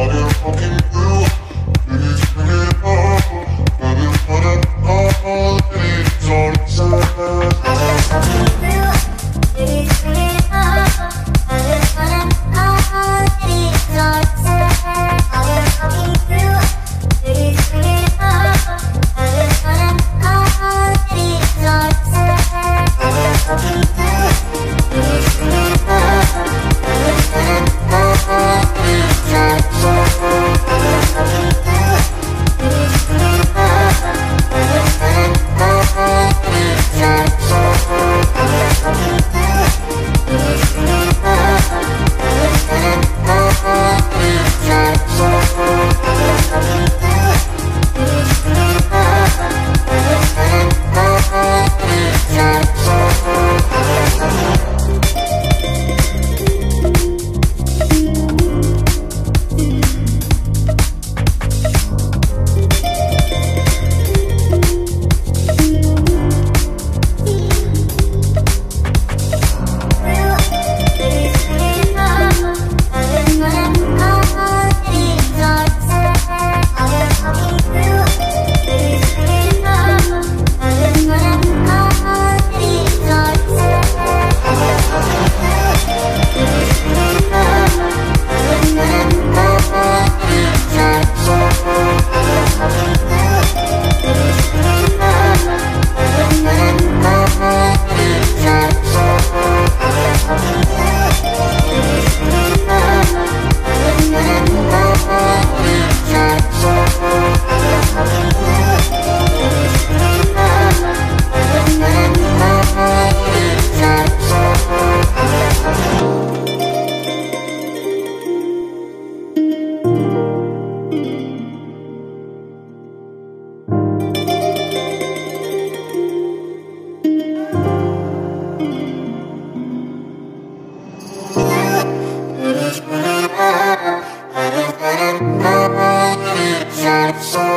But Shut